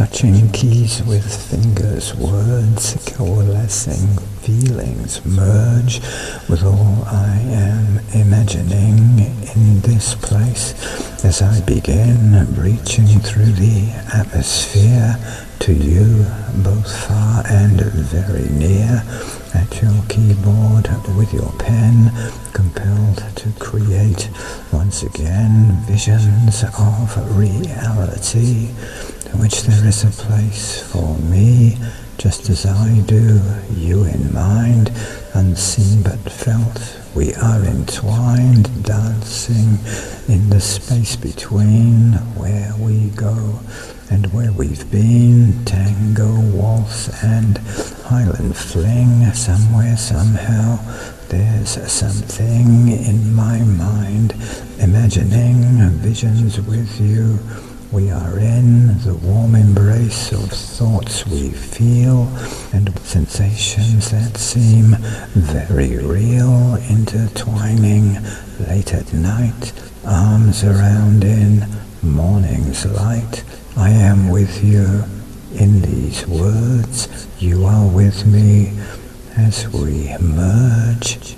touching keys with fingers, words coalescing, feelings merge with all I am imagining in this place as I begin reaching through the atmosphere to you, both far and very near, at your keyboard with your pen, compelled to create once again visions of reality, to which there is a place for me, just as I do, you in mind, unseen but felt. We are entwined, dancing in the space between where we go and where we've been, tango, waltz, and highland fling, somewhere, somehow, there's something in my mind, imagining visions with you. We are in the warm embrace of thoughts we feel and sensations that seem very real, intertwining late at night, arms around in morning's light. I am with you. In these words, you are with me. As we merge